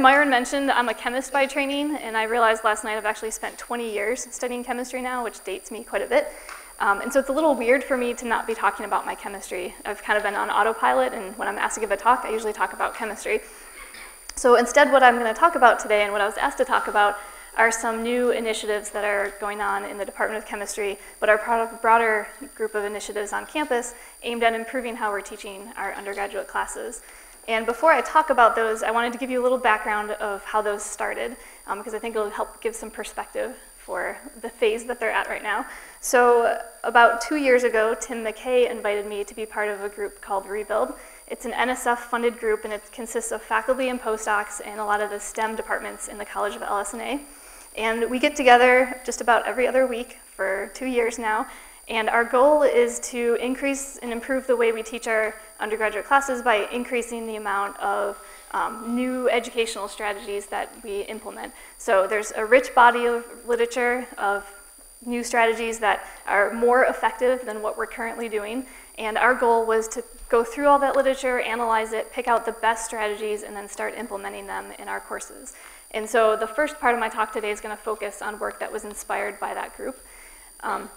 Myron mentioned, I'm a chemist by training, and I realized last night I've actually spent 20 years studying chemistry now, which dates me quite a bit. Um, and so it's a little weird for me to not be talking about my chemistry. I've kind of been on autopilot, and when I'm asked to give a talk, I usually talk about chemistry. So instead, what I'm going to talk about today, and what I was asked to talk about, are some new initiatives that are going on in the Department of Chemistry, but are part of a broader group of initiatives on campus aimed at improving how we're teaching our undergraduate classes. And before I talk about those, I wanted to give you a little background of how those started, um, because I think it'll help give some perspective for the phase that they're at right now. So about two years ago, Tim McKay invited me to be part of a group called Rebuild. It's an NSF-funded group, and it consists of faculty and postdocs and a lot of the STEM departments in the College of LS&A. And we get together just about every other week for two years now, and our goal is to increase and improve the way we teach our undergraduate classes by increasing the amount of um, new educational strategies that we implement. So there's a rich body of literature of new strategies that are more effective than what we're currently doing. And our goal was to go through all that literature, analyze it, pick out the best strategies, and then start implementing them in our courses. And so the first part of my talk today is going to focus on work that was inspired by that group. Um,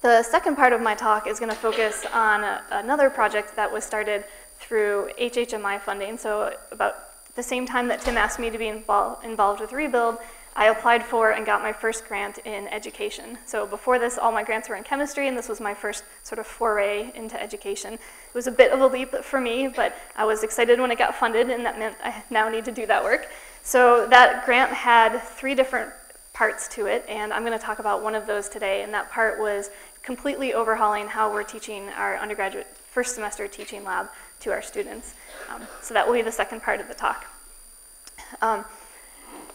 the second part of my talk is going to focus on a, another project that was started through HHMI funding. So about the same time that Tim asked me to be involved, involved with Rebuild, I applied for and got my first grant in education. So before this, all my grants were in chemistry, and this was my first sort of foray into education. It was a bit of a leap for me, but I was excited when it got funded, and that meant I now need to do that work. So that grant had three different parts to it, and I'm going to talk about one of those today, and that part was completely overhauling how we're teaching our undergraduate first semester teaching lab to our students. Um, so that will be the second part of the talk. Um,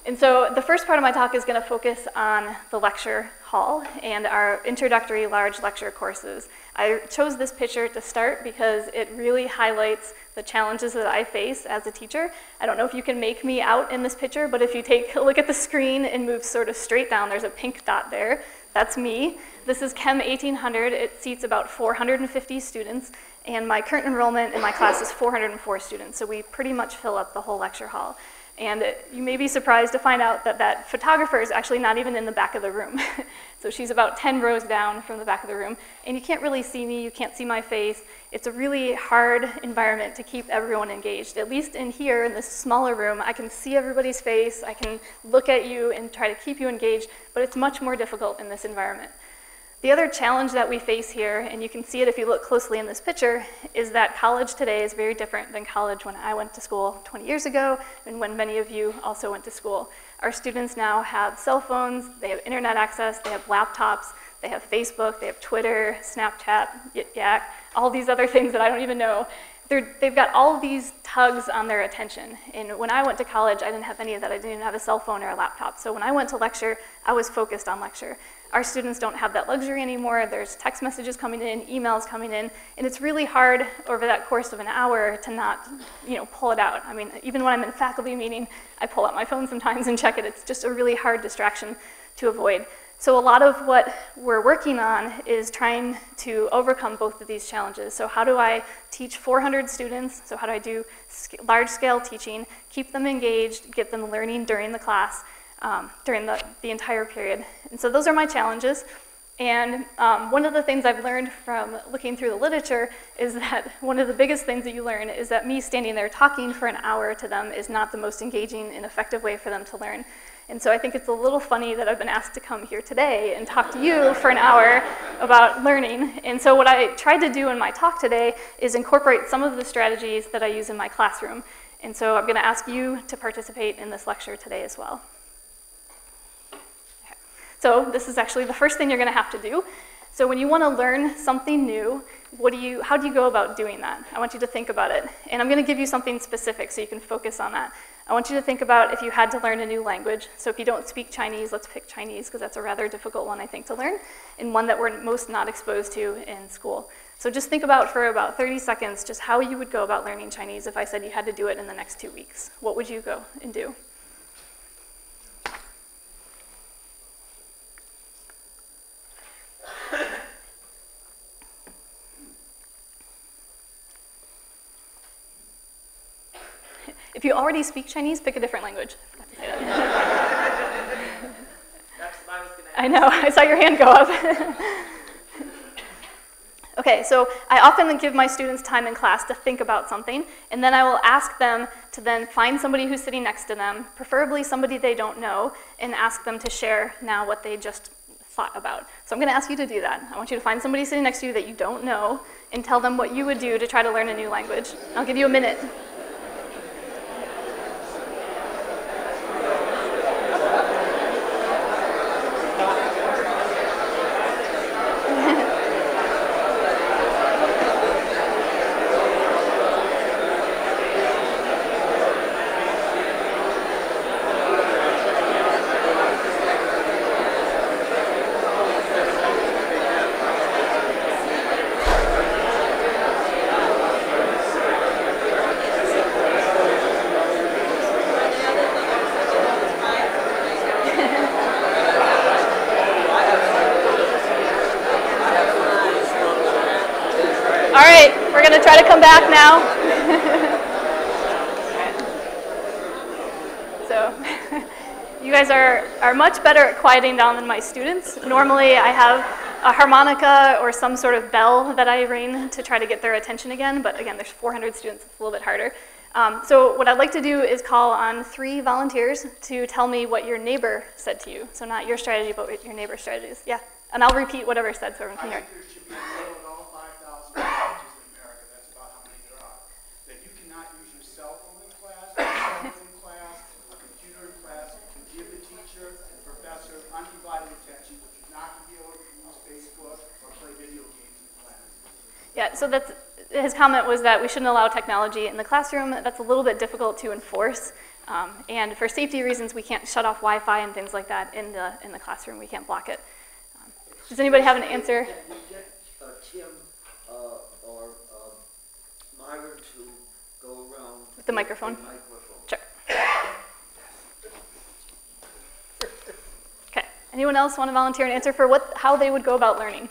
and so the first part of my talk is going to focus on the lecture hall and our introductory large lecture courses. I chose this picture to start because it really highlights the challenges that I face as a teacher. I don't know if you can make me out in this picture, but if you take a look at the screen and move sort of straight down, there's a pink dot there. That's me. This is Chem 1800. It seats about 450 students, and my current enrollment in my class is 404 students, so we pretty much fill up the whole lecture hall. And you may be surprised to find out that that photographer is actually not even in the back of the room. so she's about 10 rows down from the back of the room. And you can't really see me, you can't see my face. It's a really hard environment to keep everyone engaged. At least in here, in this smaller room, I can see everybody's face, I can look at you and try to keep you engaged, but it's much more difficult in this environment. The other challenge that we face here, and you can see it if you look closely in this picture, is that college today is very different than college when I went to school 20 years ago and when many of you also went to school. Our students now have cell phones, they have internet access, they have laptops, they have Facebook, they have Twitter, Snapchat, Yak, all these other things that I don't even know. they have got all these tugs on their attention. And when I went to college, I didn't have any of that. I didn't even have a cell phone or a laptop. So when I went to lecture, I was focused on lecture. Our students don't have that luxury anymore. There's text messages coming in, emails coming in, and it's really hard over that course of an hour to not, you know, pull it out. I mean, even when I'm in a faculty meeting, I pull out my phone sometimes and check it. It's just a really hard distraction to avoid. So a lot of what we're working on is trying to overcome both of these challenges. So how do I teach 400 students? So how do I do large-scale teaching, keep them engaged, get them learning during the class, um, during the, the entire period. And so those are my challenges. And um, one of the things I've learned from looking through the literature is that one of the biggest things that you learn is that me standing there talking for an hour to them is not the most engaging and effective way for them to learn. And so I think it's a little funny that I've been asked to come here today and talk to you for an hour about learning. And so what I tried to do in my talk today is incorporate some of the strategies that I use in my classroom. And so I'm going to ask you to participate in this lecture today as well. So this is actually the first thing you're going to have to do. So when you want to learn something new, what do you, how do you go about doing that? I want you to think about it. And I'm going to give you something specific so you can focus on that. I want you to think about if you had to learn a new language. So if you don't speak Chinese, let's pick Chinese because that's a rather difficult one, I think, to learn, and one that we're most not exposed to in school. So just think about for about 30 seconds just how you would go about learning Chinese if I said you had to do it in the next two weeks. What would you go and do? You already speak Chinese, pick a different language. I know, I saw your hand go up. okay, so I often give my students time in class to think about something, and then I will ask them to then find somebody who's sitting next to them, preferably somebody they don't know, and ask them to share now what they just thought about. So I'm going to ask you to do that. I want you to find somebody sitting next to you that you don't know and tell them what you would do to try to learn a new language. I'll give you a minute. All right, going to come back now. so, you guys are, are much better at quieting down than my students. Normally, I have a harmonica or some sort of bell that I ring to try to get their attention again, but again, there's 400 students, it's a little bit harder. Um, so what I'd like to do is call on three volunteers to tell me what your neighbor said to you. So not your strategy, but your neighbor's strategy is. Yeah, and I'll repeat whatever said so everyone can hear. Yeah, so that's, his comment was that we shouldn't allow technology in the classroom. That's a little bit difficult to enforce. Um, and for safety reasons, we can't shut off Wi-Fi and things like that in the, in the classroom. We can't block it. Um, does anybody have an answer? Tim or Myron to go around. With the microphone? the microphone. Sure. Okay. Anyone else want to volunteer an answer for what, how they would go about learning?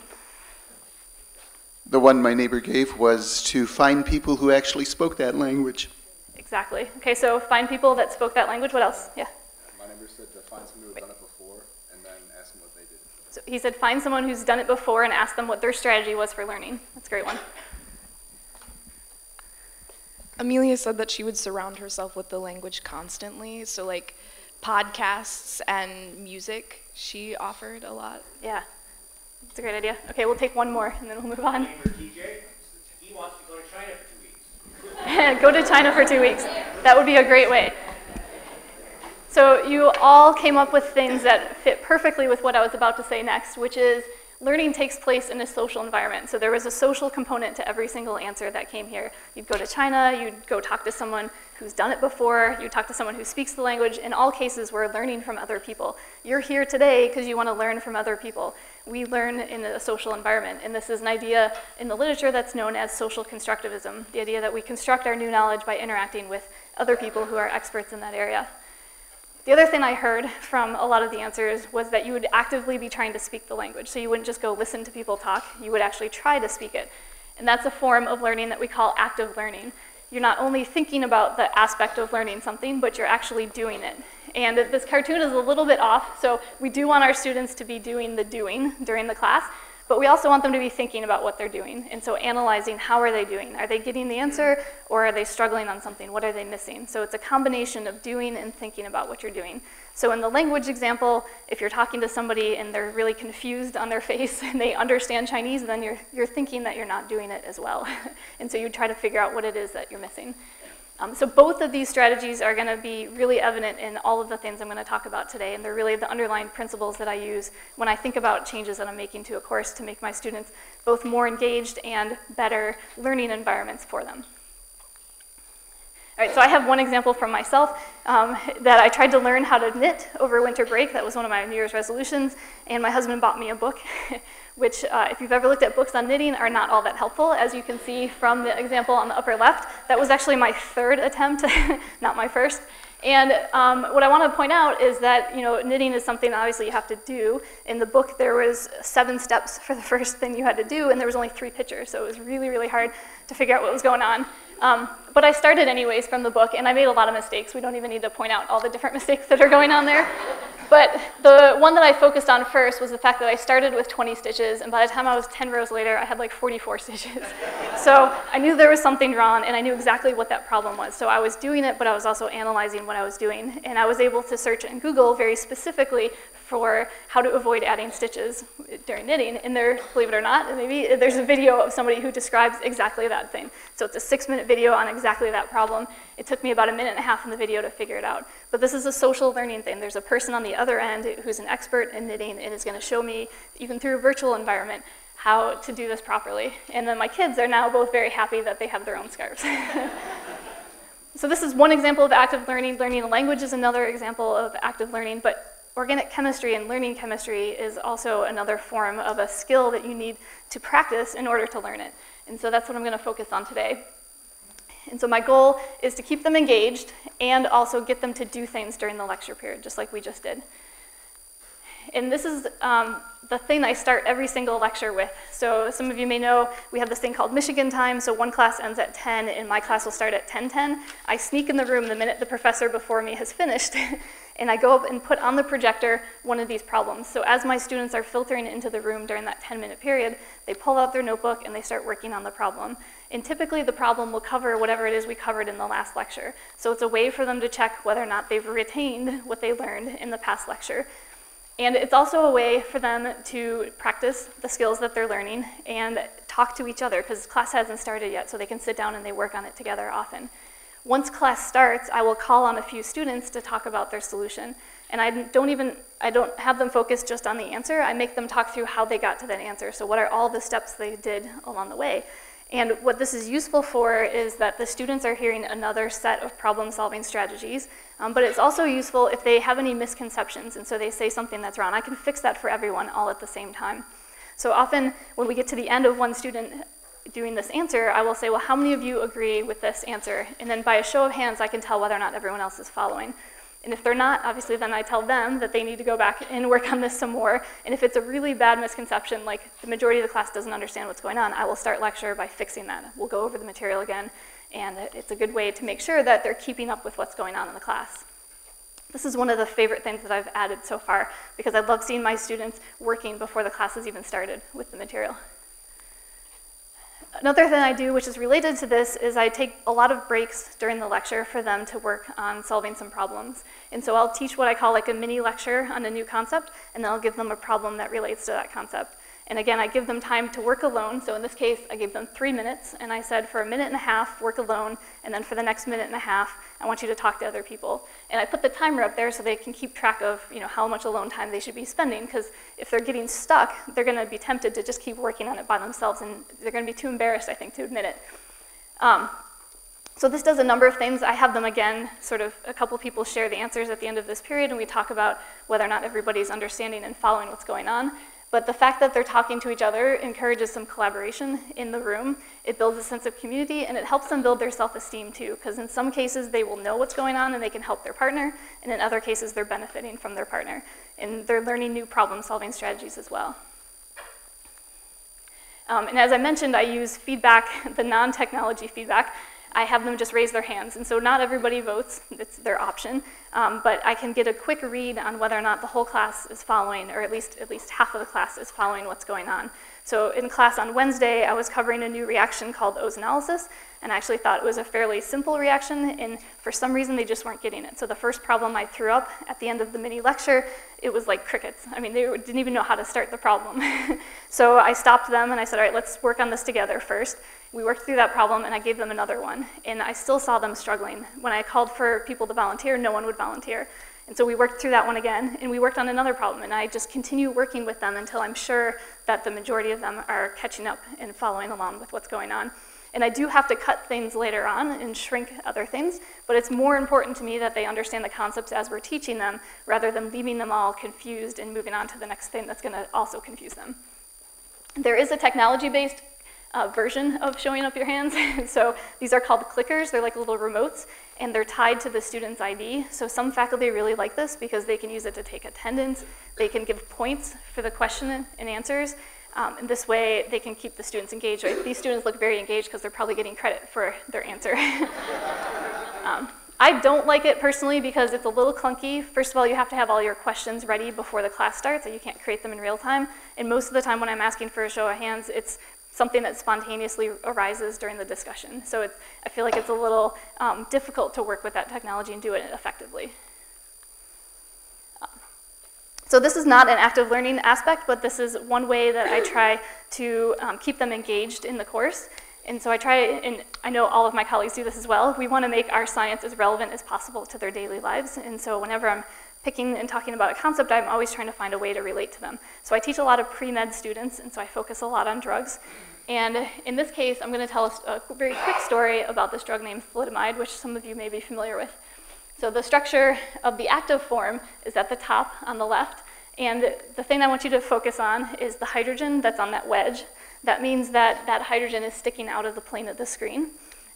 The one my neighbor gave was to find people who actually spoke that language. Exactly. Okay, so find people that spoke that language. What else? Yeah. My neighbor said to find somebody who's done it before and then ask them what they did. So he said find someone who's done it before and ask them what their strategy was for learning. That's a great one. Amelia said that she would surround herself with the language constantly. So, like podcasts and music, she offered a lot. Yeah. That's a great idea. Okay, we'll take one more and then we'll move on. he wants to go to China for two weeks. go to China for two weeks. That would be a great way. So you all came up with things that fit perfectly with what I was about to say next, which is learning takes place in a social environment. So there was a social component to every single answer that came here. You'd go to China, you'd go talk to someone who's done it before, you'd talk to someone who speaks the language. In all cases, we're learning from other people. You're here today because you want to learn from other people. We learn in a social environment, and this is an idea in the literature that's known as social constructivism, the idea that we construct our new knowledge by interacting with other people who are experts in that area. The other thing I heard from a lot of the answers was that you would actively be trying to speak the language. So you wouldn't just go listen to people talk, you would actually try to speak it. And that's a form of learning that we call active learning. You're not only thinking about the aspect of learning something, but you're actually doing it. And this cartoon is a little bit off, so we do want our students to be doing the doing during the class, but we also want them to be thinking about what they're doing. And so analyzing how are they doing? Are they getting the answer or are they struggling on something? What are they missing? So it's a combination of doing and thinking about what you're doing. So in the language example, if you're talking to somebody and they're really confused on their face and they understand Chinese, then you're, you're thinking that you're not doing it as well. and so you try to figure out what it is that you're missing. Um, so both of these strategies are going to be really evident in all of the things I'm going to talk about today, and they're really the underlying principles that I use when I think about changes that I'm making to a course to make my students both more engaged and better learning environments for them. All right, so I have one example from myself um, that I tried to learn how to knit over winter break. That was one of my New Year's resolutions, and my husband bought me a book, which, uh, if you've ever looked at books on knitting, are not all that helpful. As you can see from the example on the upper left, that was actually my third attempt, not my first. And um, what I want to point out is that you know knitting is something obviously you have to do. In the book, there was seven steps for the first thing you had to do, and there was only three pictures, so it was really, really hard to figure out what was going on. Um, but I started anyways from the book, and I made a lot of mistakes. We don't even need to point out all the different mistakes that are going on there. But the one that I focused on first was the fact that I started with 20 stitches, and by the time I was 10 rows later, I had like 44 stitches. so I knew there was something wrong, and I knew exactly what that problem was. So I was doing it, but I was also analyzing what I was doing, and I was able to search in Google very specifically for how to avoid adding stitches during knitting. And there, believe it or not, maybe there's a video of somebody who describes exactly that thing. So it's a six minute video on exactly that problem. It took me about a minute and a half in the video to figure it out. But this is a social learning thing. There's a person on the other end who's an expert in knitting and is gonna show me, even through a virtual environment, how to do this properly. And then my kids are now both very happy that they have their own scarves. so this is one example of active learning. Learning a language is another example of active learning, but organic chemistry and learning chemistry is also another form of a skill that you need to practice in order to learn it. And so that's what I'm going to focus on today. And so my goal is to keep them engaged and also get them to do things during the lecture period, just like we just did. And this is um, the thing I start every single lecture with. So some of you may know we have this thing called Michigan time. So one class ends at 10 and my class will start at 10:10. I sneak in the room the minute the professor before me has finished and I go up and put on the projector one of these problems. So as my students are filtering into the room during that 10 minute period, they pull out their notebook and they start working on the problem. And typically the problem will cover whatever it is we covered in the last lecture. So it's a way for them to check whether or not they've retained what they learned in the past lecture. And it's also a way for them to practice the skills that they're learning and talk to each other because class hasn't started yet, so they can sit down and they work on it together often. Once class starts, I will call on a few students to talk about their solution. And I don't even, I don't have them focus just on the answer. I make them talk through how they got to that answer. So what are all the steps they did along the way? And what this is useful for is that the students are hearing another set of problem solving strategies, um, but it's also useful if they have any misconceptions and so they say something that's wrong. I can fix that for everyone all at the same time. So often when we get to the end of one student doing this answer, I will say, well, how many of you agree with this answer? And then by a show of hands, I can tell whether or not everyone else is following. And if they're not, obviously then I tell them that they need to go back and work on this some more. And if it's a really bad misconception, like the majority of the class doesn't understand what's going on, I will start lecture by fixing that. We'll go over the material again, and it's a good way to make sure that they're keeping up with what's going on in the class. This is one of the favorite things that I've added so far because I love seeing my students working before the class has even started with the material. Another thing I do, which is related to this, is I take a lot of breaks during the lecture for them to work on solving some problems. And so I'll teach what I call like a mini lecture on a new concept, and then I'll give them a problem that relates to that concept. And again, I give them time to work alone. So in this case, I gave them three minutes, and I said for a minute and a half, work alone, and then for the next minute and a half, I want you to talk to other people. And I put the timer up there so they can keep track of you know, how much alone time they should be spending, because if they're getting stuck, they're going to be tempted to just keep working on it by themselves, and they're going to be too embarrassed, I think, to admit it. Um, so this does a number of things. I have them again, sort of a couple people share the answers at the end of this period, and we talk about whether or not everybody's understanding and following what's going on. But the fact that they're talking to each other encourages some collaboration in the room. It builds a sense of community and it helps them build their self-esteem too, because in some cases they will know what's going on and they can help their partner, and in other cases they're benefiting from their partner. And they're learning new problem solving strategies as well. Um, and as I mentioned, I use feedback, the non-technology feedback, I have them just raise their hands. And so not everybody votes, it's their option, um, but I can get a quick read on whether or not the whole class is following, or at least, at least half of the class is following what's going on. So in class on Wednesday, I was covering a new reaction called ozonolysis, and I actually thought it was a fairly simple reaction, and for some reason they just weren't getting it. So the first problem I threw up at the end of the mini lecture, it was like crickets. I mean, they didn't even know how to start the problem. so I stopped them and I said, all right, let's work on this together first. We worked through that problem and I gave them another one, and I still saw them struggling. When I called for people to volunteer, no one would volunteer. And so we worked through that one again, and we worked on another problem, and I just continue working with them until I'm sure that the majority of them are catching up and following along with what's going on. And I do have to cut things later on and shrink other things, but it's more important to me that they understand the concepts as we're teaching them rather than leaving them all confused and moving on to the next thing that's going to also confuse them. There is a technology-based uh, version of showing up your hands. so these are called clickers. They're like little remotes, and they're tied to the student's ID. So some faculty really like this because they can use it to take attendance. They can give points for the question and answers. Um, and this way, they can keep the students engaged. Right? These students look very engaged because they're probably getting credit for their answer. um, I don't like it personally because it's a little clunky. First of all, you have to have all your questions ready before the class starts, and you can't create them in real time. And most of the time when I'm asking for a show of hands, it's something that spontaneously arises during the discussion. So it's, I feel like it's a little um, difficult to work with that technology and do it effectively. Um, so this is not an active learning aspect, but this is one way that I try to um, keep them engaged in the course. And so I try, and I know all of my colleagues do this as well, we want to make our science as relevant as possible to their daily lives. And so whenever I'm picking and talking about a concept, I'm always trying to find a way to relate to them. So I teach a lot of pre-med students, and so I focus a lot on drugs. And in this case, I'm going to tell a, a very quick story about this drug named thalidomide, which some of you may be familiar with. So the structure of the active form is at the top on the left, and the thing I want you to focus on is the hydrogen that's on that wedge. That means that that hydrogen is sticking out of the plane of the screen.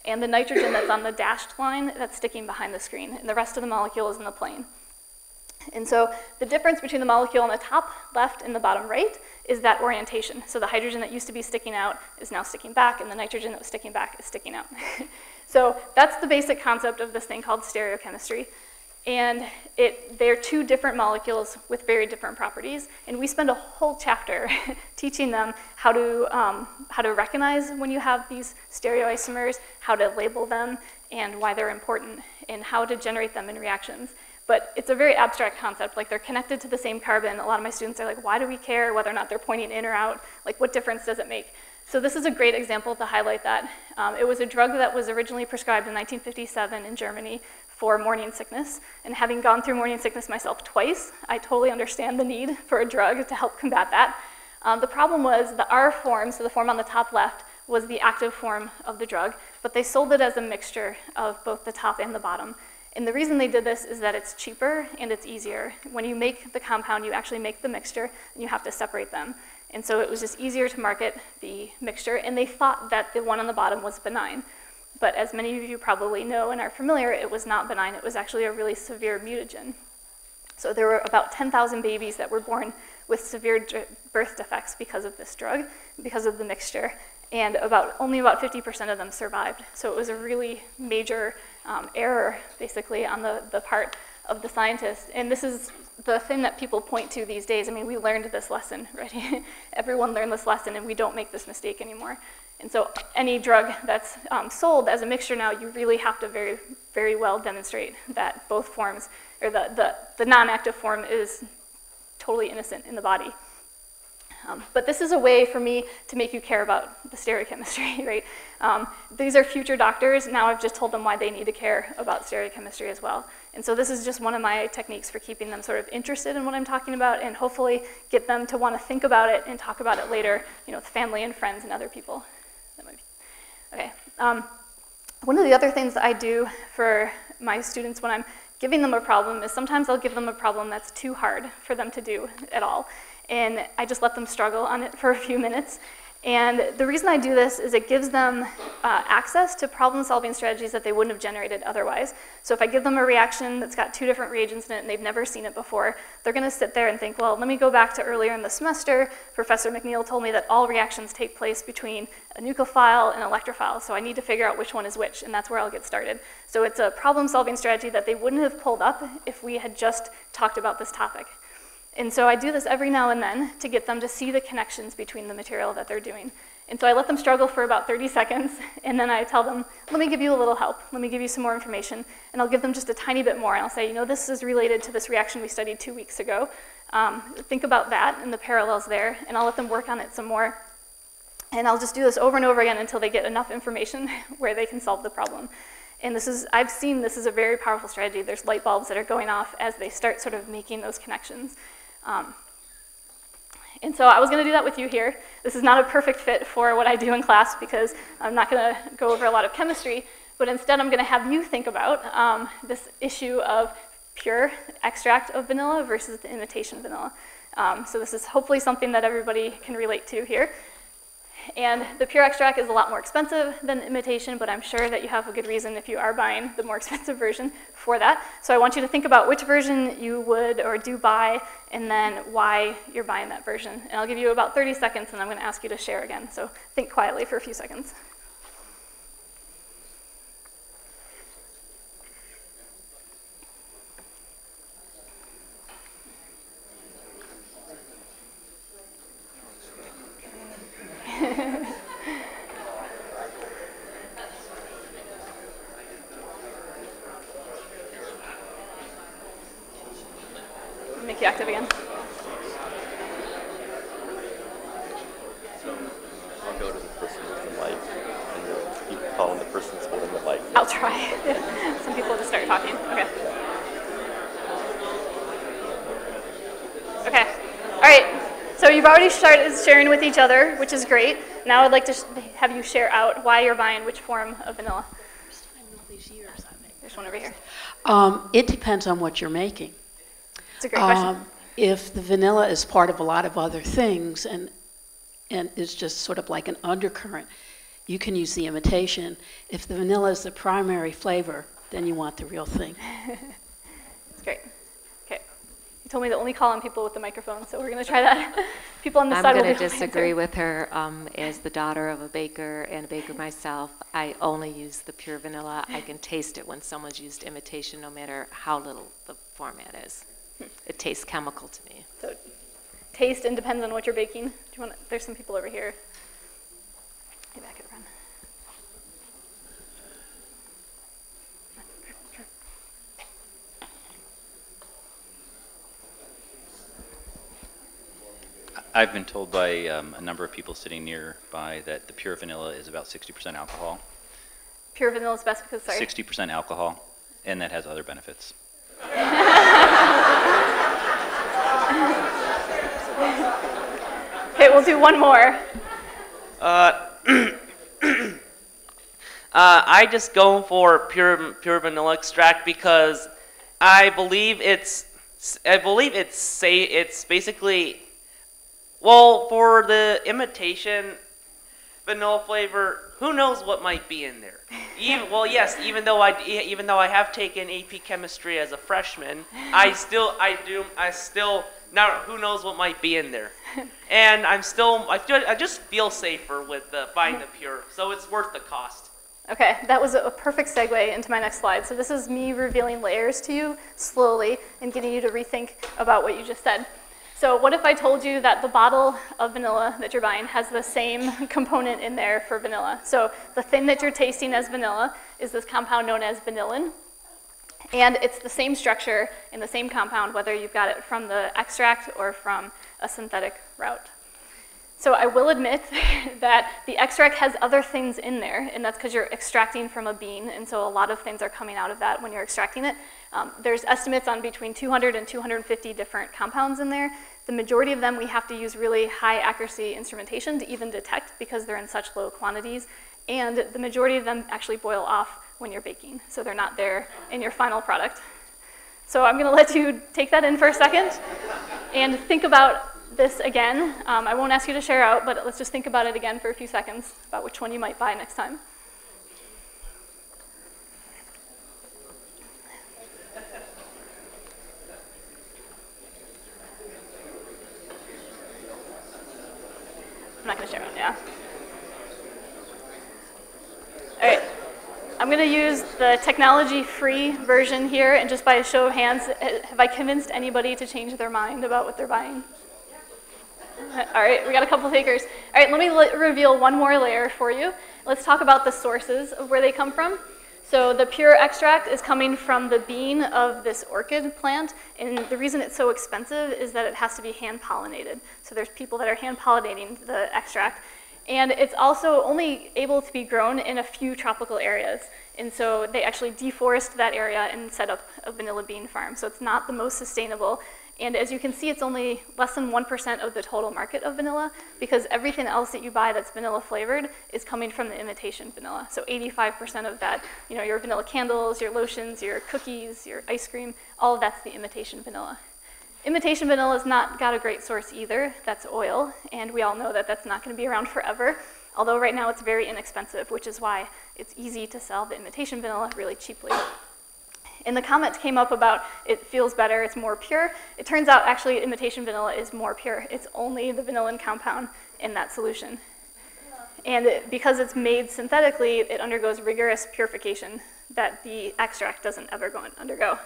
And the nitrogen that's on the dashed line, that's sticking behind the screen. And the rest of the molecule is in the plane. And so the difference between the molecule on the top left and the bottom right is that orientation. So the hydrogen that used to be sticking out is now sticking back, and the nitrogen that was sticking back is sticking out. so that's the basic concept of this thing called stereochemistry. And it, they're two different molecules with very different properties. And we spend a whole chapter teaching them how to, um, how to recognize when you have these stereoisomers, how to label them, and why they're important, and how to generate them in reactions. But it's a very abstract concept. Like they're connected to the same carbon. A lot of my students are like, why do we care whether or not they're pointing in or out? Like what difference does it make? So this is a great example to highlight that. Um, it was a drug that was originally prescribed in 1957 in Germany for morning sickness. And having gone through morning sickness myself twice, I totally understand the need for a drug to help combat that. Um, the problem was the R form, so the form on the top left, was the active form of the drug, but they sold it as a mixture of both the top and the bottom. And the reason they did this is that it's cheaper and it's easier. When you make the compound, you actually make the mixture, and you have to separate them. And so it was just easier to market the mixture, and they thought that the one on the bottom was benign. But as many of you probably know and are familiar, it was not benign. It was actually a really severe mutagen. So there were about 10,000 babies that were born with severe birth defects because of this drug, because of the mixture, and about only about 50% of them survived. So it was a really major um, error, basically, on the, the part of the scientists. And this is the thing that people point to these days. I mean, we learned this lesson, right? Everyone learned this lesson, and we don't make this mistake anymore. And so any drug that's um, sold as a mixture now, you really have to very, very well demonstrate that both forms, or the, the, the non-active form is totally innocent in the body. Um, but this is a way for me to make you care about the stereochemistry, right? Um, these are future doctors. Now I've just told them why they need to care about stereochemistry as well. And so this is just one of my techniques for keeping them sort of interested in what I'm talking about and hopefully get them to want to think about it and talk about it later, you know, with family and friends and other people. Okay. Um, one of the other things that I do for my students when I'm giving them a problem is sometimes I'll give them a problem that's too hard for them to do at all. And I just let them struggle on it for a few minutes. And the reason I do this is it gives them uh, access to problem solving strategies that they wouldn't have generated otherwise. So if I give them a reaction that's got two different reagents in it and they've never seen it before, they're going to sit there and think, well, let me go back to earlier in the semester. Professor McNeil told me that all reactions take place between a nucleophile and electrophile, so I need to figure out which one is which, and that's where I'll get started. So it's a problem solving strategy that they wouldn't have pulled up if we had just talked about this topic. And so I do this every now and then to get them to see the connections between the material that they're doing. And so I let them struggle for about 30 seconds, and then I tell them, let me give you a little help. Let me give you some more information. And I'll give them just a tiny bit more. And I'll say, you know, this is related to this reaction we studied two weeks ago. Um, think about that and the parallels there, and I'll let them work on it some more. And I'll just do this over and over again until they get enough information where they can solve the problem. And this is, I've seen this is a very powerful strategy. There's light bulbs that are going off as they start sort of making those connections. Um, and so I was going to do that with you here. This is not a perfect fit for what I do in class because I'm not going to go over a lot of chemistry, but instead I'm going to have you think about um, this issue of pure extract of vanilla versus the imitation vanilla. Um, so this is hopefully something that everybody can relate to here. And the pure extract is a lot more expensive than the imitation, but I'm sure that you have a good reason if you are buying the more expensive version for that. So I want you to think about which version you would or do buy, and then why you're buying that version. And I'll give you about 30 seconds, and I'm going to ask you to share again. So think quietly for a few seconds. Make you active again. I'll go to the person with the mic, and you'll keep calling the person that's holding the mic. I'll try. Some people just start talking. Okay. Okay. All right. So you've already started sharing with each other, which is great. Now I'd like to have you share out why you're buying which form of vanilla. There's one over here. Um, it depends on what you're making. It's a great question. Um, if the vanilla is part of a lot of other things and and is just sort of like an undercurrent, you can use the imitation. If the vanilla is the primary flavor, then you want the real thing. It's great. Okay. You told me to only call on people with the microphone, so we're going to try that. people on the I'm side will going to disagree with her. Um, as the daughter of a baker and a baker myself, I only use the pure vanilla. I can taste it when someone's used imitation, no matter how little the format is. It tastes chemical to me. So taste and depends on what you're baking. Do you want? There's some people over here. I could run. I've been told by um, a number of people sitting nearby that the pure vanilla is about 60% alcohol. Pure vanilla is best because sorry. 60% alcohol, and that has other benefits. Okay, we'll do one more. Uh, uh, I just go for pure pure vanilla extract because I believe it's I believe it's say it's basically well for the imitation vanilla flavor. Who knows what might be in there? Even, well, yes. Even though I even though I have taken AP chemistry as a freshman, I still I do I still now who knows what might be in there, and I'm still I feel I just feel safer with uh, buying the pure, so it's worth the cost. Okay, that was a perfect segue into my next slide. So this is me revealing layers to you slowly and getting you to rethink about what you just said. So what if I told you that the bottle of vanilla that you're buying has the same component in there for vanilla? So the thing that you're tasting as vanilla is this compound known as vanillin. And it's the same structure in the same compound, whether you've got it from the extract or from a synthetic route. So I will admit that the extract has other things in there, and that's because you're extracting from a bean, and so a lot of things are coming out of that when you're extracting it. Um, there's estimates on between 200 and 250 different compounds in there. The majority of them we have to use really high accuracy instrumentation to even detect because they're in such low quantities, and the majority of them actually boil off when you're baking, so they're not there in your final product. So I'm going to let you take that in for a second and think about this again. Um, I won't ask you to share out, but let's just think about it again for a few seconds about which one you might buy next time. I'm not going to share out, yeah. All right. I'm going to use the technology-free version here, and just by a show of hands, eh, have I convinced anybody to change their mind about what they're buying? All right, we got a couple takers. All right, let me reveal one more layer for you. Let's talk about the sources of where they come from. So the pure extract is coming from the bean of this orchid plant, and the reason it's so expensive is that it has to be hand pollinated. So there's people that are hand pollinating the extract, and it's also only able to be grown in a few tropical areas. And so they actually deforest that area and set up a vanilla bean farm. So it's not the most sustainable. And as you can see, it's only less than 1% of the total market of vanilla because everything else that you buy that's vanilla flavored is coming from the imitation vanilla. So 85% of that, you know, your vanilla candles, your lotions, your cookies, your ice cream, all of that's the imitation vanilla. Imitation vanilla's not got a great source either. That's oil, and we all know that that's not going to be around forever. Although right now it's very inexpensive, which is why it's easy to sell the imitation vanilla really cheaply. And the comment came up about it feels better, it's more pure. It turns out actually imitation vanilla is more pure. It's only the vanillin compound in that solution. And it, because it's made synthetically, it undergoes rigorous purification that the extract doesn't ever go undergo.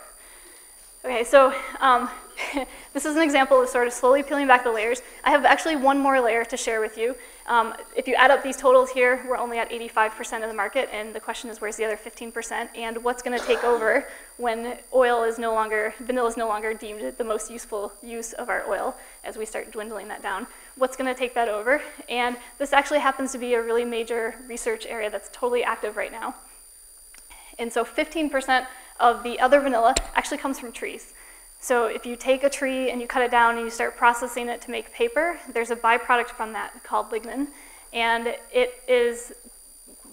Okay, so um, this is an example of sort of slowly peeling back the layers. I have actually one more layer to share with you. Um, if you add up these totals here, we're only at 85% of the market, and the question is where's the other 15%, and what's going to take over when oil is no longer, vanilla is no longer deemed the most useful use of our oil as we start dwindling that down. What's going to take that over? And this actually happens to be a really major research area that's totally active right now. And so 15% of the other vanilla actually comes from trees. So if you take a tree and you cut it down and you start processing it to make paper, there's a byproduct from that called lignin. And it is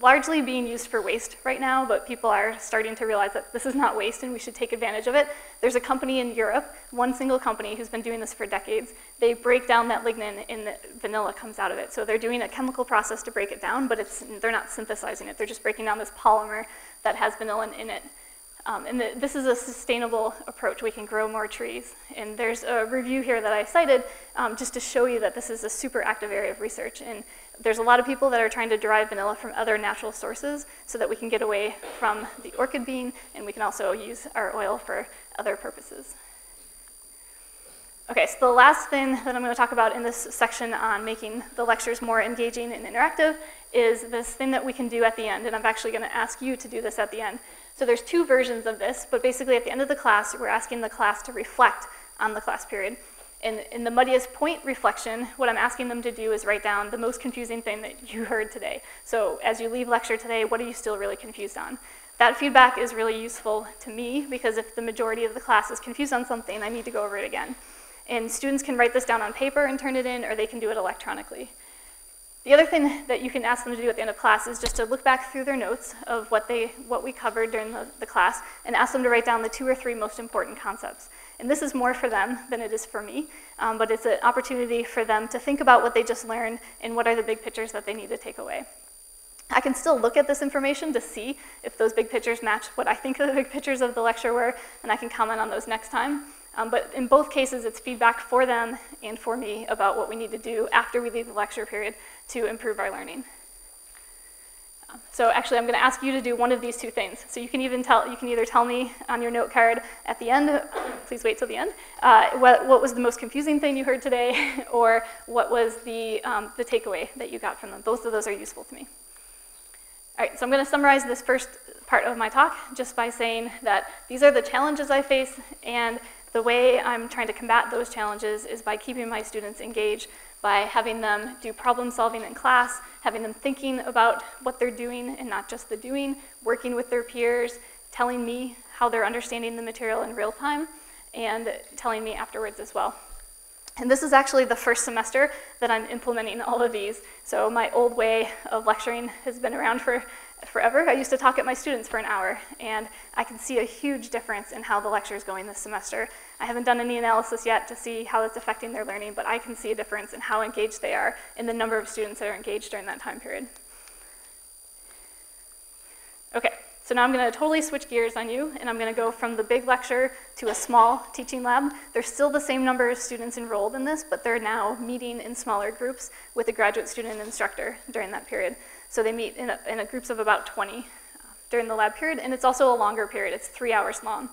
largely being used for waste right now, but people are starting to realize that this is not waste and we should take advantage of it. There's a company in Europe, one single company who's been doing this for decades. They break down that lignin and the vanilla comes out of it. So they're doing a chemical process to break it down, but it's, they're not synthesizing it. They're just breaking down this polymer that has vanillin in it. Um, and the, this is a sustainable approach. We can grow more trees. And there's a review here that I cited um, just to show you that this is a super active area of research. And there's a lot of people that are trying to derive vanilla from other natural sources so that we can get away from the orchid bean and we can also use our oil for other purposes. Okay, so the last thing that I'm going to talk about in this section on making the lectures more engaging and interactive is this thing that we can do at the end, and I'm actually going to ask you to do this at the end. So there's two versions of this, but basically at the end of the class, we're asking the class to reflect on the class period. And in the muddiest point reflection, what I'm asking them to do is write down the most confusing thing that you heard today. So as you leave lecture today, what are you still really confused on? That feedback is really useful to me because if the majority of the class is confused on something, I need to go over it again. And students can write this down on paper and turn it in, or they can do it electronically. The other thing that you can ask them to do at the end of class is just to look back through their notes of what, they, what we covered during the, the class and ask them to write down the two or three most important concepts. And this is more for them than it is for me, um, but it's an opportunity for them to think about what they just learned and what are the big pictures that they need to take away. I can still look at this information to see if those big pictures match what I think the big pictures of the lecture were, and I can comment on those next time. Um, but in both cases, it's feedback for them and for me about what we need to do after we leave the lecture period to improve our learning. Um, so actually, I'm going to ask you to do one of these two things. So you can even tell, you can either tell me on your note card at the end, please wait till the end, uh, what, what was the most confusing thing you heard today, or what was the, um, the takeaway that you got from them. Both of those are useful to me. All right, so I'm going to summarize this first part of my talk just by saying that these are the challenges I face, and the way I'm trying to combat those challenges is by keeping my students engaged, by having them do problem solving in class, having them thinking about what they're doing and not just the doing, working with their peers, telling me how they're understanding the material in real time, and telling me afterwards as well. And this is actually the first semester that I'm implementing all of these. So my old way of lecturing has been around for forever. I used to talk at my students for an hour, and I can see a huge difference in how the lecture is going this semester. I haven't done any analysis yet to see how that's affecting their learning, but I can see a difference in how engaged they are in the number of students that are engaged during that time period. Okay, so now I'm going to totally switch gears on you, and I'm going to go from the big lecture to a small teaching lab. There's still the same number of students enrolled in this, but they're now meeting in smaller groups with a graduate student instructor during that period. So they meet in, a, in a groups of about 20 uh, during the lab period, and it's also a longer period. It's three hours long.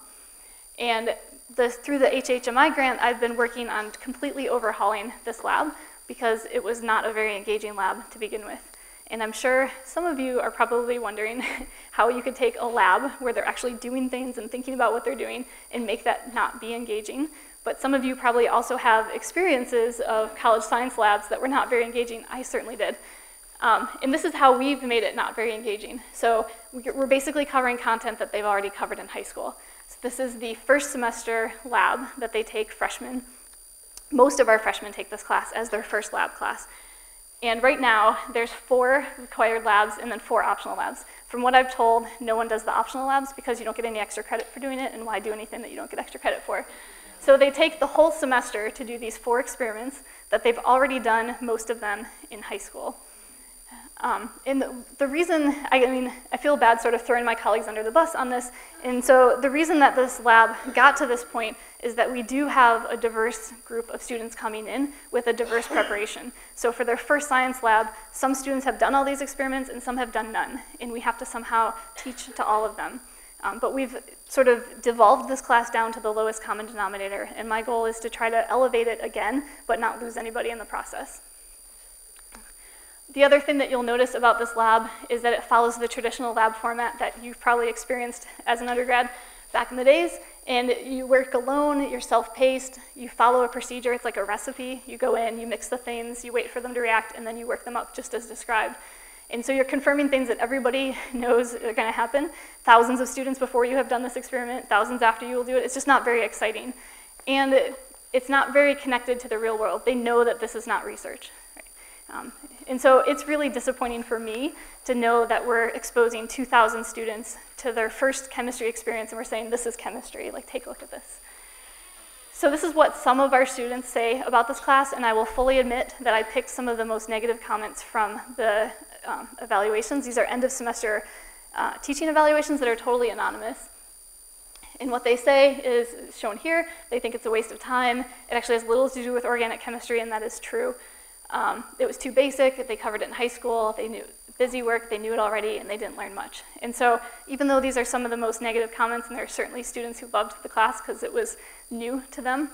And the, through the HHMI grant, I've been working on completely overhauling this lab because it was not a very engaging lab to begin with. And I'm sure some of you are probably wondering how you could take a lab where they're actually doing things and thinking about what they're doing and make that not be engaging. But some of you probably also have experiences of college science labs that were not very engaging. I certainly did. Um, and this is how we've made it not very engaging. So we're basically covering content that they've already covered in high school. So this is the first semester lab that they take freshmen. Most of our freshmen take this class as their first lab class. And right now, there's four required labs and then four optional labs. From what I've told, no one does the optional labs because you don't get any extra credit for doing it, and why do anything that you don't get extra credit for? So they take the whole semester to do these four experiments that they've already done, most of them in high school. Um, and the, the reason, I, I mean, I feel bad sort of throwing my colleagues under the bus on this, and so the reason that this lab got to this point is that we do have a diverse group of students coming in with a diverse preparation. So for their first science lab, some students have done all these experiments and some have done none, and we have to somehow teach to all of them. Um, but we've sort of devolved this class down to the lowest common denominator, and my goal is to try to elevate it again, but not lose anybody in the process. The other thing that you'll notice about this lab is that it follows the traditional lab format that you've probably experienced as an undergrad back in the days. And you work alone, you're self-paced, you follow a procedure, it's like a recipe. You go in, you mix the things, you wait for them to react, and then you work them up just as described. And so you're confirming things that everybody knows are gonna happen. Thousands of students before you have done this experiment, thousands after you will do it. It's just not very exciting. And it's not very connected to the real world. They know that this is not research. Um, and so it's really disappointing for me to know that we're exposing 2,000 students to their first chemistry experience and we're saying, this is chemistry, like take a look at this. So this is what some of our students say about this class, and I will fully admit that I picked some of the most negative comments from the um, evaluations. These are end of semester uh, teaching evaluations that are totally anonymous. And what they say is shown here. They think it's a waste of time. It actually has little to do with organic chemistry, and that is true. Um, it was too basic. They covered it in high school. They knew busy work. They knew it already, and they didn't learn much. And so even though these are some of the most negative comments, and there are certainly students who loved the class because it was new to them,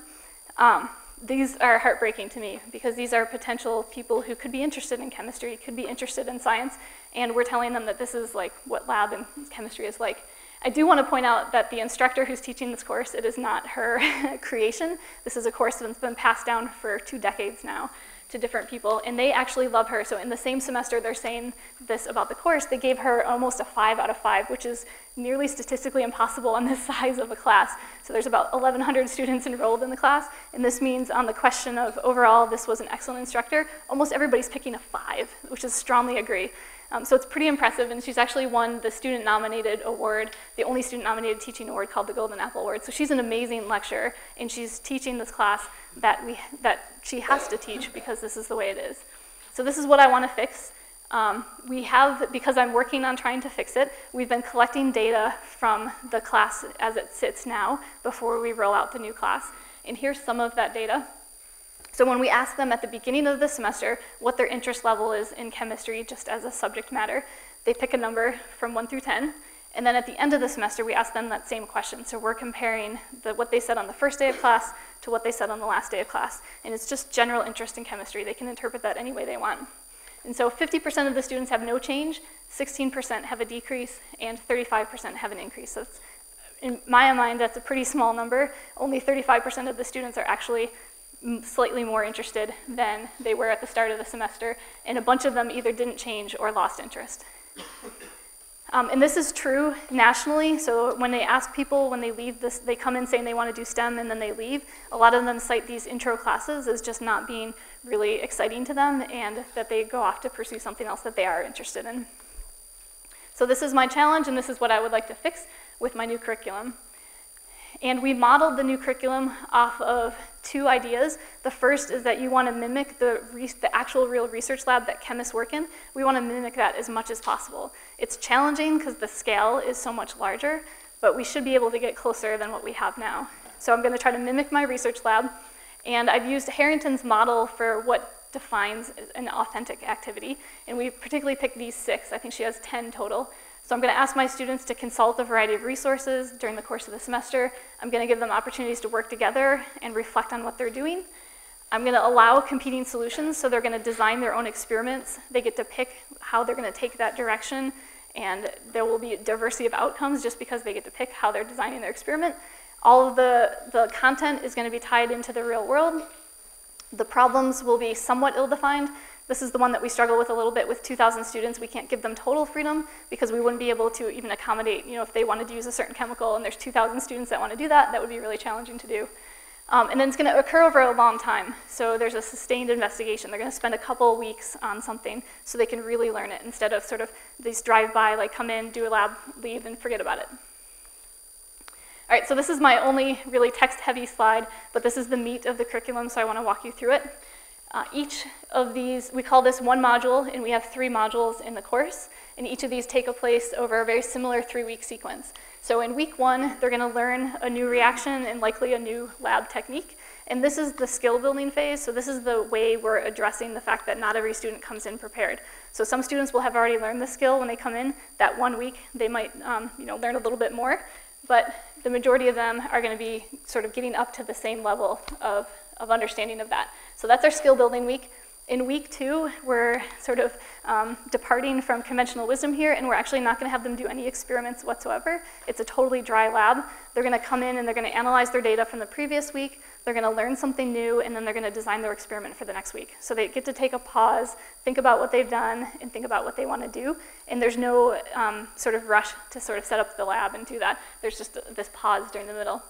um, these are heartbreaking to me because these are potential people who could be interested in chemistry, could be interested in science, and we're telling them that this is like what lab and chemistry is like. I do want to point out that the instructor who's teaching this course, it is not her creation. This is a course that's been passed down for two decades now to different people, and they actually love her. So in the same semester they're saying this about the course, they gave her almost a five out of five, which is nearly statistically impossible on this size of a class. So there's about 1,100 students enrolled in the class, and this means on the question of overall this was an excellent instructor, almost everybody's picking a five, which is strongly agree. Um, so it's pretty impressive, and she's actually won the student-nominated award, the only student-nominated teaching award called the Golden Apple Award. So she's an amazing lecturer, and she's teaching this class that, we, that she has to teach because this is the way it is. So this is what I want to fix. Um, we have, because I'm working on trying to fix it, we've been collecting data from the class as it sits now before we roll out the new class. And here's some of that data. So when we ask them at the beginning of the semester what their interest level is in chemistry just as a subject matter, they pick a number from 1 through 10. And then at the end of the semester, we ask them that same question. So we're comparing the, what they said on the first day of class to what they said on the last day of class. And it's just general interest in chemistry. They can interpret that any way they want. And so 50% of the students have no change, 16% have a decrease, and 35% have an increase. So in my mind, that's a pretty small number. Only 35% of the students are actually slightly more interested than they were at the start of the semester, and a bunch of them either didn't change or lost interest. Um, and this is true nationally, so when they ask people when they leave this, they come in saying they want to do STEM and then they leave, a lot of them cite these intro classes as just not being really exciting to them and that they go off to pursue something else that they are interested in. So this is my challenge and this is what I would like to fix with my new curriculum. And we modeled the new curriculum off of two ideas. The first is that you want to mimic the, the actual real research lab that chemists work in. We want to mimic that as much as possible. It's challenging because the scale is so much larger, but we should be able to get closer than what we have now. So I'm going to try to mimic my research lab. And I've used Herrington's model for what defines an authentic activity. And we particularly picked these six. I think she has 10 total. So I'm going to ask my students to consult a variety of resources during the course of the semester. I'm going to give them opportunities to work together and reflect on what they're doing. I'm going to allow competing solutions, so they're going to design their own experiments. They get to pick how they're going to take that direction, and there will be a diversity of outcomes just because they get to pick how they're designing their experiment. All of the, the content is going to be tied into the real world. The problems will be somewhat ill-defined, this is the one that we struggle with a little bit with 2,000 students. We can't give them total freedom because we wouldn't be able to even accommodate, you know, if they wanted to use a certain chemical and there's 2,000 students that want to do that, that would be really challenging to do. Um, and then it's going to occur over a long time. So there's a sustained investigation. They're going to spend a couple weeks on something so they can really learn it instead of sort of these drive-by, like come in, do a lab, leave, and forget about it. All right, so this is my only really text-heavy slide, but this is the meat of the curriculum, so I want to walk you through it. Uh, each of these, we call this one module, and we have three modules in the course, and each of these take a place over a very similar three-week sequence. So in week one, they're going to learn a new reaction and likely a new lab technique. And this is the skill building phase, so this is the way we're addressing the fact that not every student comes in prepared. So some students will have already learned the skill when they come in. That one week, they might um, you know, learn a little bit more, but the majority of them are going to be sort of getting up to the same level of, of understanding of that. So that's our skill building week. In week two, we're sort of um, departing from conventional wisdom here, and we're actually not going to have them do any experiments whatsoever. It's a totally dry lab. They're going to come in and they're going to analyze their data from the previous week. They're going to learn something new, and then they're going to design their experiment for the next week. So they get to take a pause, think about what they've done, and think about what they want to do. And there's no um, sort of rush to sort of set up the lab and do that. There's just this pause during the middle.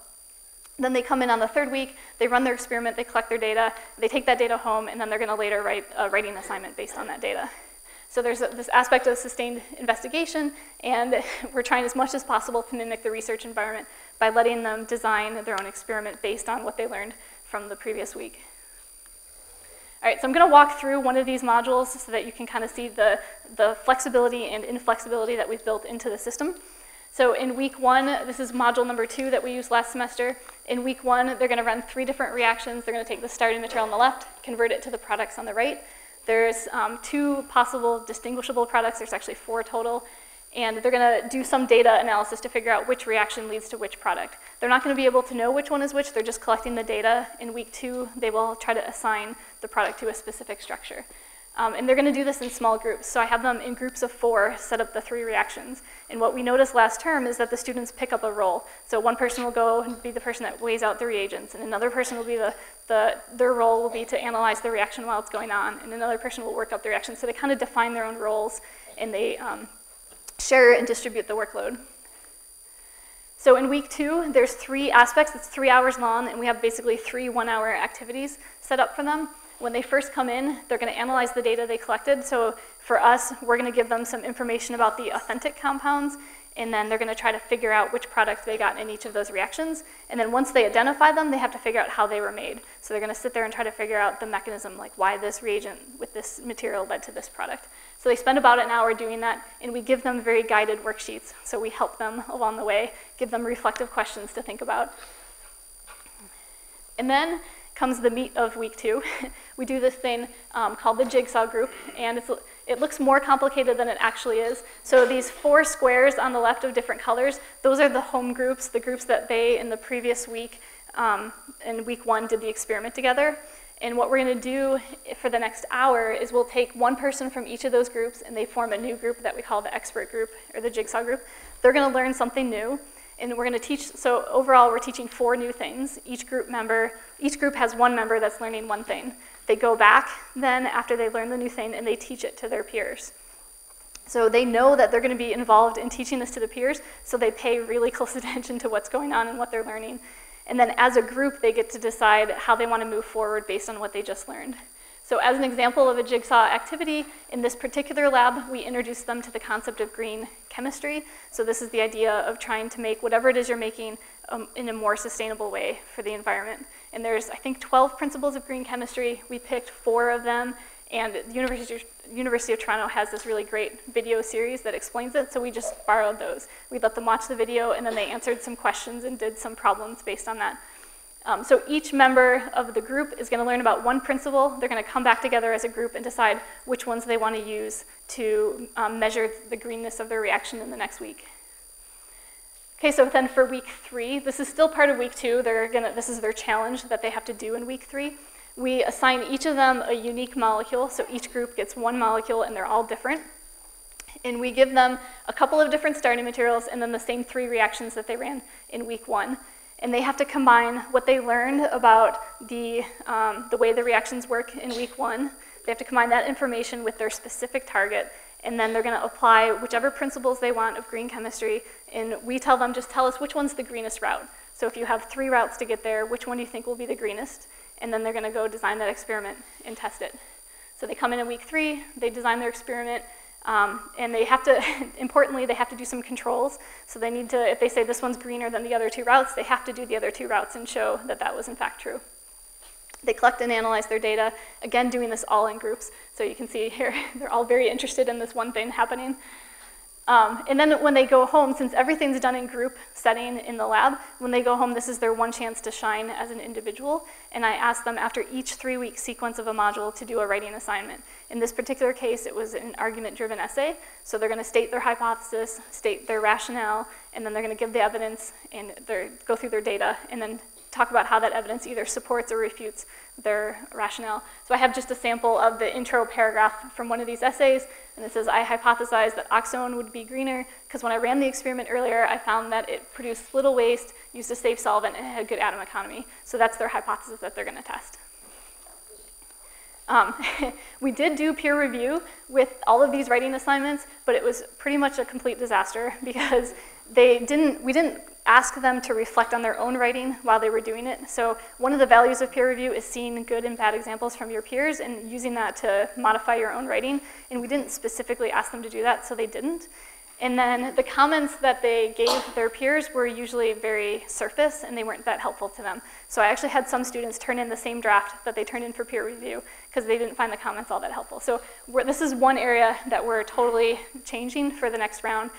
Then they come in on the third week, they run their experiment, they collect their data, they take that data home, and then they're going to later write a writing assignment based on that data. So there's a, this aspect of sustained investigation, and we're trying as much as possible to mimic the research environment by letting them design their own experiment based on what they learned from the previous week. All right, so I'm going to walk through one of these modules so that you can kind of see the, the flexibility and inflexibility that we've built into the system. So in week one, this is module number two that we used last semester. In week one, they're going to run three different reactions. They're going to take the starting material on the left, convert it to the products on the right. There's um, two possible distinguishable products. There's actually four total. And they're going to do some data analysis to figure out which reaction leads to which product. They're not going to be able to know which one is which. They're just collecting the data. In week two, they will try to assign the product to a specific structure. Um, and they're going to do this in small groups. So I have them in groups of four set up the three reactions. And what we noticed last term is that the students pick up a role. So one person will go and be the person that weighs out the reagents, and another person will be the, the their role will be to analyze the reaction while it's going on, and another person will work up the reaction. So they kind of define their own roles, and they um, share and distribute the workload. So in week two, there's three aspects. It's three hours long, and we have basically three one-hour activities set up for them. When they first come in, they're going to analyze the data they collected. So for us, we're going to give them some information about the authentic compounds, and then they're going to try to figure out which product they got in each of those reactions. And then once they identify them, they have to figure out how they were made. So they're going to sit there and try to figure out the mechanism, like why this reagent with this material led to this product. So they spend about an hour doing that, and we give them very guided worksheets. So we help them along the way, give them reflective questions to think about. And then comes the meat of week two. we do this thing um, called the jigsaw group, and it looks more complicated than it actually is. So these four squares on the left of different colors, those are the home groups, the groups that they, in the previous week, um, in week one, did the experiment together. And what we're going to do for the next hour is we'll take one person from each of those groups, and they form a new group that we call the expert group, or the jigsaw group. They're going to learn something new and we're going to teach, so overall we're teaching four new things. Each group member, each group has one member that's learning one thing. They go back then after they learn the new thing and they teach it to their peers. So they know that they're going to be involved in teaching this to the peers, so they pay really close attention to what's going on and what they're learning. And then as a group, they get to decide how they want to move forward based on what they just learned. So as an example of a jigsaw activity, in this particular lab, we introduced them to the concept of green chemistry. So this is the idea of trying to make whatever it is you're making um, in a more sustainable way for the environment. And there's, I think, 12 principles of green chemistry. We picked four of them, and the University, University of Toronto has this really great video series that explains it, so we just borrowed those. We let them watch the video, and then they answered some questions and did some problems based on that. Um, so each member of the group is going to learn about one principle. They're going to come back together as a group and decide which ones they want to use to um, measure the greenness of their reaction in the next week. Okay, so then for week three, this is still part of week two. They're gonna, this is their challenge that they have to do in week three. We assign each of them a unique molecule, so each group gets one molecule and they're all different. And we give them a couple of different starting materials and then the same three reactions that they ran in week one and they have to combine what they learned about the, um, the way the reactions work in week one. They have to combine that information with their specific target, and then they're going to apply whichever principles they want of green chemistry, and we tell them, just tell us which one's the greenest route. So if you have three routes to get there, which one do you think will be the greenest? And then they're going to go design that experiment and test it. So they come in in week three, they design their experiment, Um, and they have to, importantly, they have to do some controls. So they need to, if they say this one's greener than the other two routes, they have to do the other two routes and show that that was in fact true. They collect and analyze their data, again, doing this all in groups. So you can see here, they're all very interested in this one thing happening. Um, and then when they go home, since everything's done in group setting in the lab, when they go home, this is their one chance to shine as an individual. And I ask them after each three-week sequence of a module to do a writing assignment. In this particular case, it was an argument-driven essay. So they're going to state their hypothesis, state their rationale, and then they're going to give the evidence and go through their data, and then talk about how that evidence either supports or refutes their rationale. So I have just a sample of the intro paragraph from one of these essays, and it says, I hypothesized that oxone would be greener because when I ran the experiment earlier, I found that it produced little waste, used a safe solvent, and had good atom economy. So that's their hypothesis that they're going to test. Um, we did do peer review with all of these writing assignments, but it was pretty much a complete disaster because they didn't, we didn't ask them to reflect on their own writing while they were doing it. So one of the values of peer review is seeing good and bad examples from your peers and using that to modify your own writing. And we didn't specifically ask them to do that, so they didn't. And then the comments that they gave their peers were usually very surface and they weren't that helpful to them. So I actually had some students turn in the same draft that they turned in for peer review because they didn't find the comments all that helpful. So this is one area that we're totally changing for the next round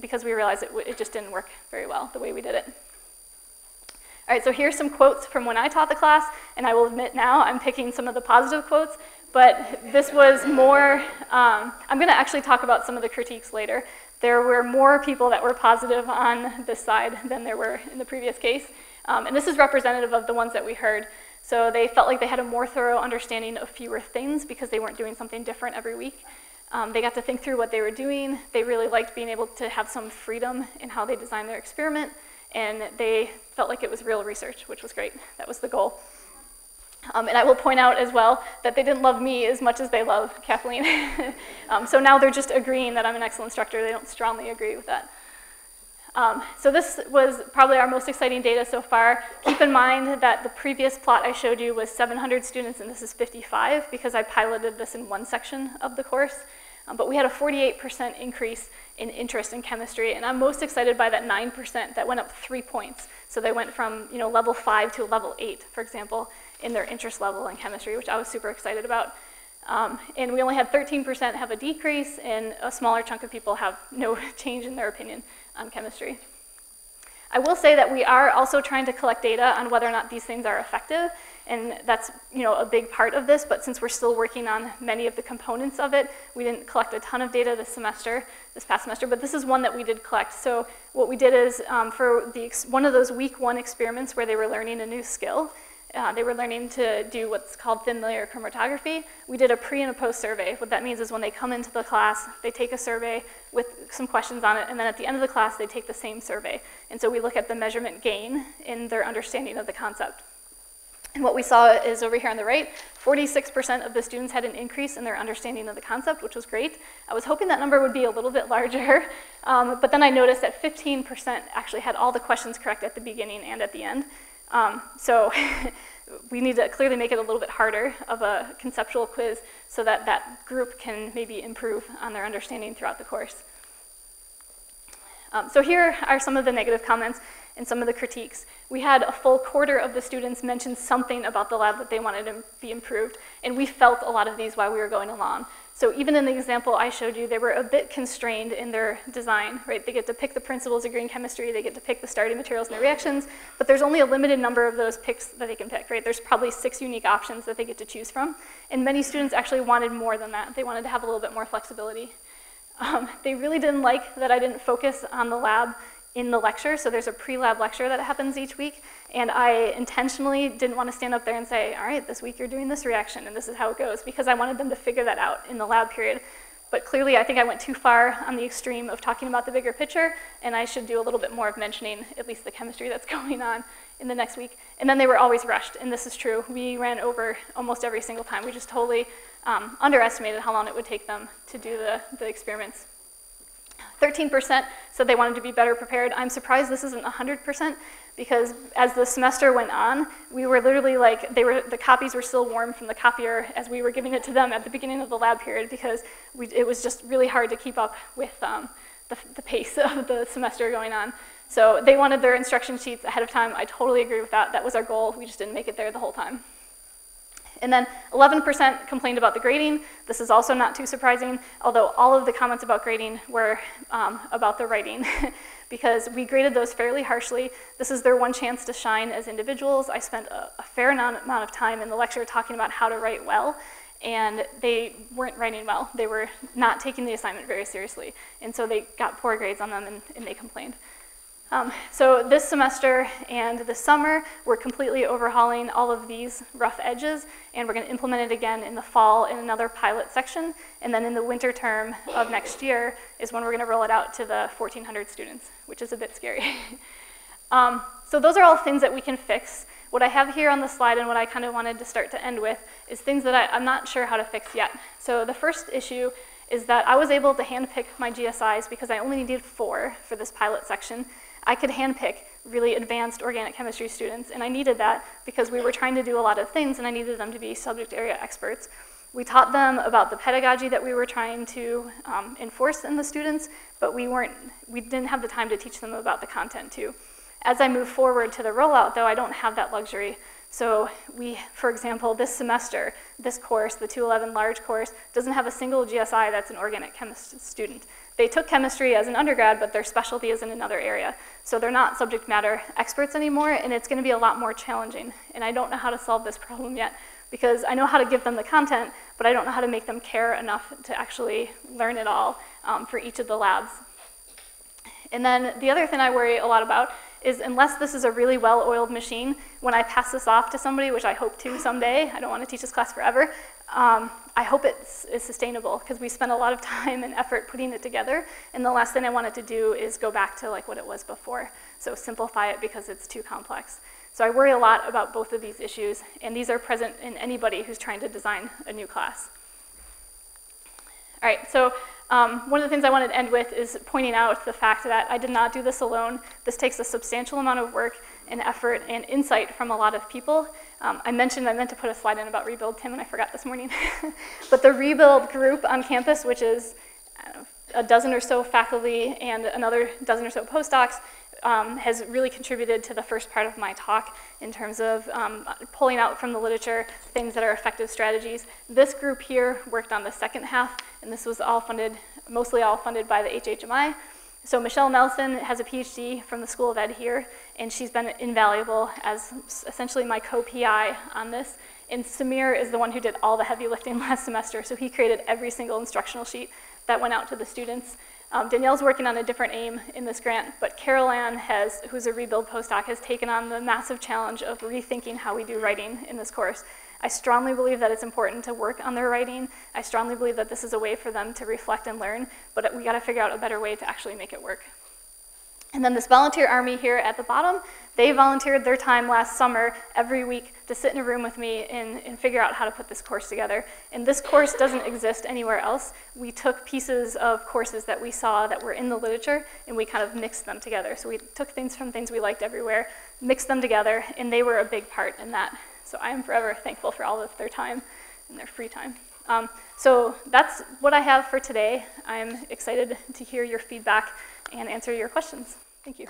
because we realized it, it just didn't work very well the way we did it. All right, so here's some quotes from when I taught the class, and I will admit now I'm picking some of the positive quotes, but this was more, um, I'm gonna actually talk about some of the critiques later, there were more people that were positive on this side than there were in the previous case. Um, and this is representative of the ones that we heard. So they felt like they had a more thorough understanding of fewer things because they weren't doing something different every week. Um, they got to think through what they were doing. They really liked being able to have some freedom in how they designed their experiment. And they felt like it was real research, which was great. That was the goal. Um, and I will point out as well that they didn't love me as much as they love Kathleen. um, so now they're just agreeing that I'm an excellent instructor. They don't strongly agree with that. Um, so this was probably our most exciting data so far. Keep in mind that the previous plot I showed you was 700 students and this is 55 because I piloted this in one section of the course. Um, but we had a 48% increase in interest in chemistry, and I'm most excited by that 9% that went up three points. So they went from you know, level five to level eight, for example in their interest level in chemistry, which I was super excited about. Um, and we only had 13% have a decrease, and a smaller chunk of people have no change in their opinion on chemistry. I will say that we are also trying to collect data on whether or not these things are effective, and that's you know a big part of this. But since we're still working on many of the components of it, we didn't collect a ton of data this semester, this past semester. But this is one that we did collect. So what we did is um, for the one of those week one experiments where they were learning a new skill, uh, they were learning to do what's called thin layer chromatography. We did a pre and a post survey. What that means is when they come into the class, they take a survey with some questions on it, and then at the end of the class, they take the same survey. And so we look at the measurement gain in their understanding of the concept. And what we saw is over here on the right, 46% of the students had an increase in their understanding of the concept, which was great. I was hoping that number would be a little bit larger, um, but then I noticed that 15% actually had all the questions correct at the beginning and at the end. Um, so we need to clearly make it a little bit harder of a conceptual quiz so that that group can maybe improve on their understanding throughout the course. Um, so here are some of the negative comments and some of the critiques. We had a full quarter of the students mention something about the lab that they wanted to be improved, and we felt a lot of these while we were going along. So even in the example I showed you, they were a bit constrained in their design, right? They get to pick the principles of green chemistry, they get to pick the starting materials and the reactions, but there's only a limited number of those picks that they can pick, right? There's probably six unique options that they get to choose from, and many students actually wanted more than that. They wanted to have a little bit more flexibility. Um, they really didn't like that I didn't focus on the lab in the lecture. So there's a pre-lab lecture that happens each week. And I intentionally didn't want to stand up there and say, all right, this week you're doing this reaction and this is how it goes, because I wanted them to figure that out in the lab period. But clearly, I think I went too far on the extreme of talking about the bigger picture, and I should do a little bit more of mentioning at least the chemistry that's going on in the next week. And then they were always rushed, and this is true. We ran over almost every single time. We just totally um, underestimated how long it would take them to do the, the experiments. 13% said they wanted to be better prepared. I'm surprised this isn't 100%, because as the semester went on, we were literally like, they were, the copies were still warm from the copier as we were giving it to them at the beginning of the lab period because we, it was just really hard to keep up with um, the, the pace of the semester going on. So they wanted their instruction sheets ahead of time. I totally agree with that. That was our goal. We just didn't make it there the whole time. And then 11% complained about the grading. This is also not too surprising, although all of the comments about grading were um, about the writing because we graded those fairly harshly. This is their one chance to shine as individuals. I spent a, a fair amount of time in the lecture talking about how to write well, and they weren't writing well. They were not taking the assignment very seriously, and so they got poor grades on them and, and they complained. Um, so this semester and this summer, we're completely overhauling all of these rough edges, and we're going to implement it again in the fall in another pilot section, and then in the winter term of next year is when we're going to roll it out to the 1,400 students, which is a bit scary. um, so those are all things that we can fix. What I have here on the slide and what I kind of wanted to start to end with is things that I, I'm not sure how to fix yet. So the first issue is that I was able to handpick my GSIs because I only needed four for this pilot section, I could handpick really advanced organic chemistry students, and I needed that because we were trying to do a lot of things and I needed them to be subject area experts. We taught them about the pedagogy that we were trying to um, enforce in the students, but we weren't, we didn't have the time to teach them about the content too. As I move forward to the rollout though, I don't have that luxury. So we, for example, this semester, this course, the 211 large course, doesn't have a single GSI that's an organic chemist student. They took chemistry as an undergrad, but their specialty is in another area. So they're not subject matter experts anymore, and it's going to be a lot more challenging. And I don't know how to solve this problem yet, because I know how to give them the content, but I don't know how to make them care enough to actually learn it all um, for each of the labs. And then the other thing I worry a lot about is unless this is a really well-oiled machine, when I pass this off to somebody, which I hope to someday, I don't want to teach this class forever, um, I hope it's, it's sustainable because we spent a lot of time and effort putting it together. And the last thing I wanted to do is go back to like what it was before. So simplify it because it's too complex. So I worry a lot about both of these issues, and these are present in anybody who's trying to design a new class. All right, so um, one of the things I wanted to end with is pointing out the fact that I did not do this alone. This takes a substantial amount of work and effort and insight from a lot of people. Um, I mentioned I meant to put a slide in about Rebuild, Tim, and I forgot this morning. but the Rebuild group on campus, which is know, a dozen or so faculty and another dozen or so postdocs, um, has really contributed to the first part of my talk in terms of um, pulling out from the literature things that are effective strategies. This group here worked on the second half, and this was all funded, mostly all funded by the HHMI. So Michelle Nelson has a PhD from the School of Ed here, and she's been invaluable as essentially my co-PI on this. And Samir is the one who did all the heavy lifting last semester, so he created every single instructional sheet that went out to the students. Um, Danielle's working on a different aim in this grant, but Carol Ann has, who's a rebuild postdoc, has taken on the massive challenge of rethinking how we do writing in this course. I strongly believe that it's important to work on their writing. I strongly believe that this is a way for them to reflect and learn, but we gotta figure out a better way to actually make it work. And then this volunteer army here at the bottom, they volunteered their time last summer every week to sit in a room with me and, and, figure out how to put this course together. And this course doesn't exist anywhere else. We took pieces of courses that we saw that were in the literature and we kind of mixed them together. So we took things from things we liked everywhere, mixed them together, and they were a big part in that. So I am forever thankful for all of their time and their free time. Um, so that's what I have for today. I'm excited to hear your feedback and answer your questions. Thank you.